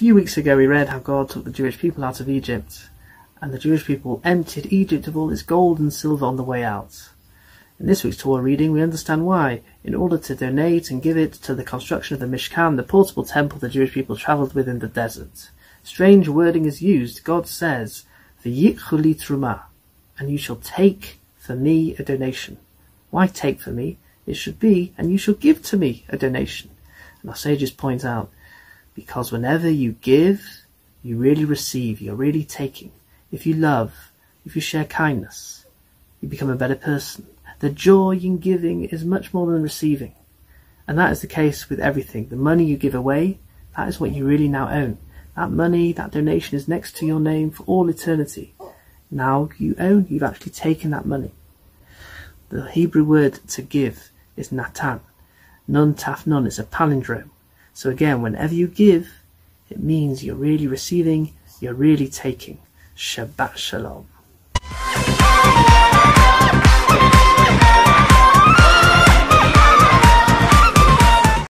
few weeks ago, we read how God took the Jewish people out of Egypt, and the Jewish people emptied Egypt of all its gold and silver on the way out. In this week's Torah reading, we understand why. In order to donate and give it to the construction of the Mishkan, the portable temple the Jewish people travelled with in the desert. Strange wording is used. God says, V'yichuli truma, and you shall take for me a donation. Why take for me? It should be, and you shall give to me a donation. And our sages point out, because whenever you give, you really receive, you're really taking. If you love, if you share kindness, you become a better person. The joy in giving is much more than receiving. And that is the case with everything. The money you give away, that is what you really now own. That money, that donation is next to your name for all eternity. Now you own, you've actually taken that money. The Hebrew word to give is natan. Nun taf nun is a palindrome. So again, whenever you give, it means you're really receiving, you're really taking. Shabbat Shalom.